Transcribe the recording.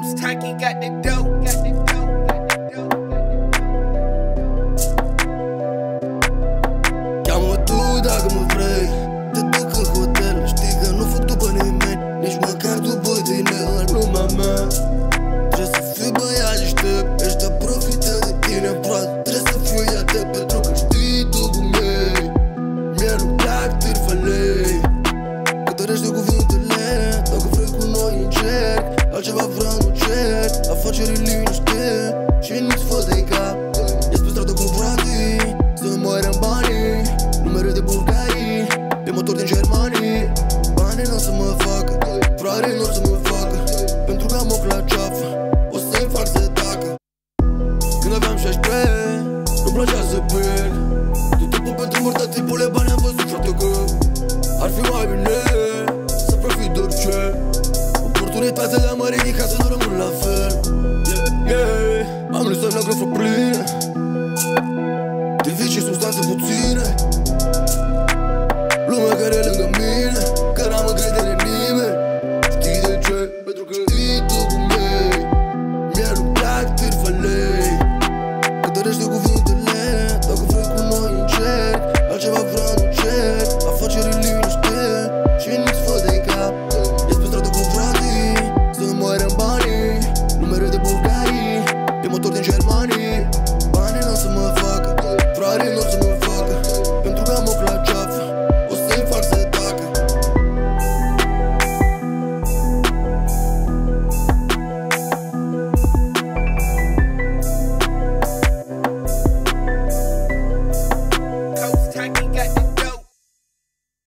James Taki got the dope, got the dope, dacă mă vrei Te duc în hotel Știi că nu fug după nimeni Nici măcar după tine în lumea mea Trebuie să fii băiat deștept Ăștia Pe motor din Germanii. Banii nu o să mă facă Frare nu o să mă facă. Pentru că am ochi la ceafă O să-i fac să tacă. Când aveam 16 Nu plăcea să plec De timpul pentru murta tipule bani am văzut frate că Ar fi mai bine Să profit de orice. Oportunitatea de a mă ridica să nu rămân la fel. Yeah, yeah. Am lăsat la grafă plină De vicii substanțe puține coulda looked at me.